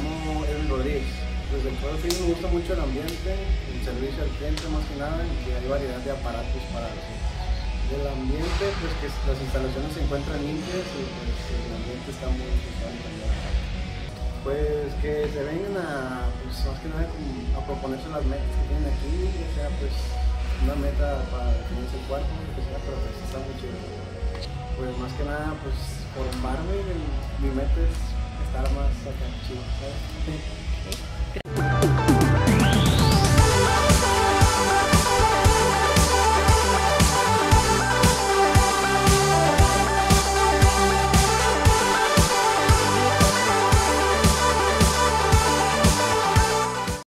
llamo Edwin Rodríguez. Desde el me gusta mucho el ambiente, el servicio al cliente más que nada y hay variedad de aparatos para los Del ambiente, pues que las instalaciones se encuentran limpias y pues el ambiente está muy también. Pues que se vengan a, pues más que nada a proponerse las metas que tienen aquí, o sea pues una meta para definirse el cuerpo, lo que sea, pero pues está muy chido. Pues más que nada, pues formarme, mi meta es estar más acá chido, ¿sabes?